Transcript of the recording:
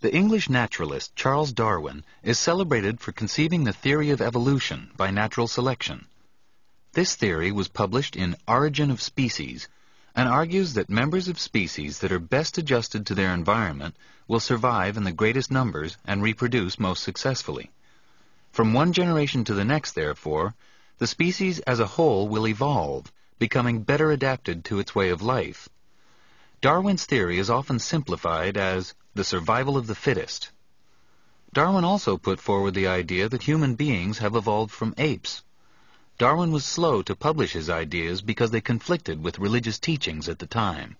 The English naturalist Charles Darwin is celebrated for conceiving the theory of evolution by natural selection. This theory was published in Origin of Species and argues that members of species that are best adjusted to their environment will survive in the greatest numbers and reproduce most successfully. From one generation to the next, therefore, the species as a whole will evolve, becoming better adapted to its way of life. Darwin's theory is often simplified as the survival of the fittest. Darwin also put forward the idea that human beings have evolved from apes. Darwin was slow to publish his ideas because they conflicted with religious teachings at the time.